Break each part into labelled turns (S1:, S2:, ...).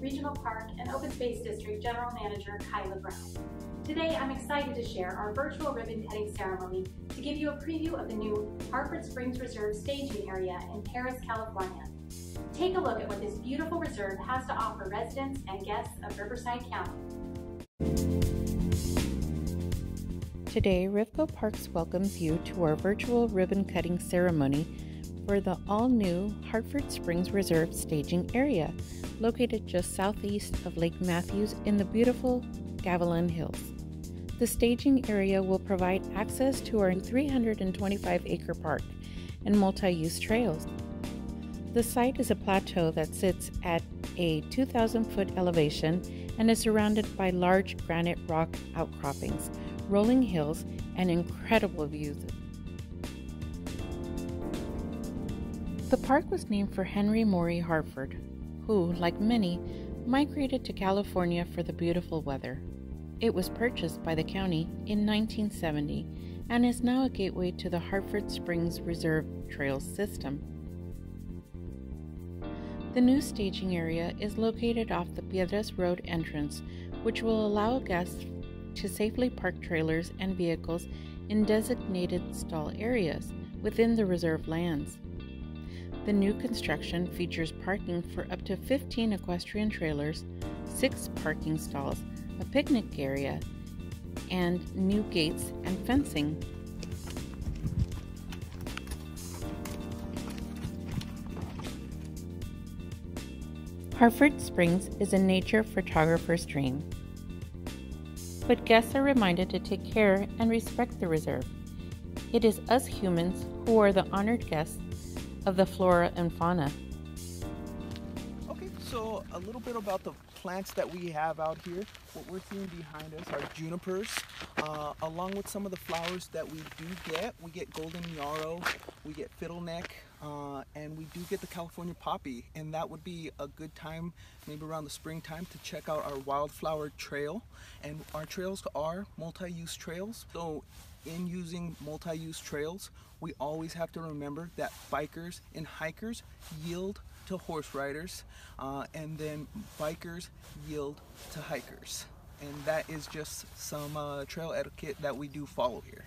S1: Regional Park and Open Space District General Manager Kyla Brown. Today, I'm excited to share our virtual ribbon cutting ceremony to give you a preview of the new Harford Springs Reserve staging area in Perris, California. Take a look at what this beautiful reserve has to offer residents and guests of Riverside County.
S2: Today, Rivco Parks welcomes you to our virtual ribbon cutting ceremony for the all new Harford Springs Reserve staging area, located just southeast of Lake Mathews in the beautiful Gavilan Hills. The staging area will provide access to our 325 acre park and multi use trails. The site is a plateau that sits at a 2,000 foot elevation and is surrounded by large granite rock outcroppings rolling hills, and incredible views. The park was named for Henry Morey Harford, who, like many, migrated to California for the beautiful weather. It was purchased by the county in 1970 and is now a gateway to the Harford Springs Reserve Trails system. The new staging area is located off the Piedras Road entrance, which will allow guests to safely park trailers and vehicles in designated stall areas within the reserve lands. The new construction features parking for up to 15 equestrian trailers, six parking stalls, a picnic area, and new gates and fencing. Harford Springs is a nature photographer's dream but guests are reminded to take care and respect the reserve. It is us humans who are the honored guests of the flora and fauna.
S3: Okay, so a little bit about the plants that we have out here. What we're seeing behind us are junipers, uh, along with some of the flowers that we do get. We get golden yarrow, we get fiddleneck, uh, and we do get the California poppy. And that would be a good time, maybe around the springtime, to check out our wildflower trail. And our trails are multi-use trails. So in using multi-use trails, we always have to remember that bikers and hikers yield to horse riders, uh, and then bikers yield to hikers. And that is just some uh, trail etiquette that we do follow here.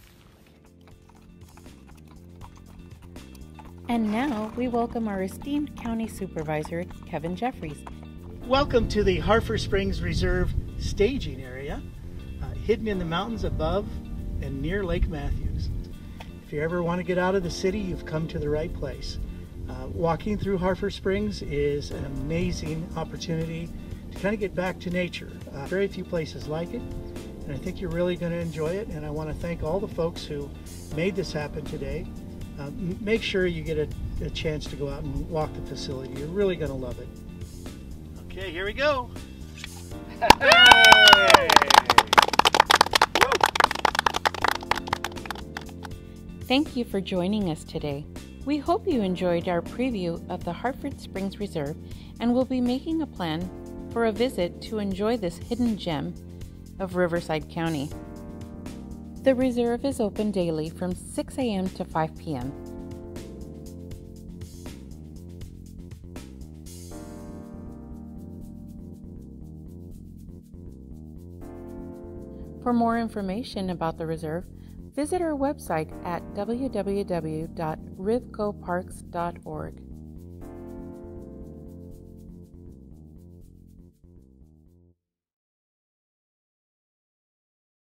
S2: And now we welcome our esteemed County Supervisor, Kevin Jeffries.
S4: Welcome to the Harford Springs Reserve staging area, uh, hidden in the mountains above and near Lake Mathews. If you ever want to get out of the city, you've come to the right place. Uh, walking through Harford Springs is an amazing opportunity to kind of get back to nature. Uh, very few places like it, and I think you're really going to enjoy it. And I want to thank all the folks who made this happen today. Uh, make sure you get a, a, chance to go out and walk the facility. You're really going to love it.
S5: Okay, here we go.
S2: Thank you for joining us today. We hope you enjoyed our preview of the Harford Springs Reserve and will be making a plan for a visit to enjoy this hidden gem of Riverside County. The reserve is open daily from 6 a.m. to 5 p.m. For more information about the reserve, visit our website at www.rivcoparks.org.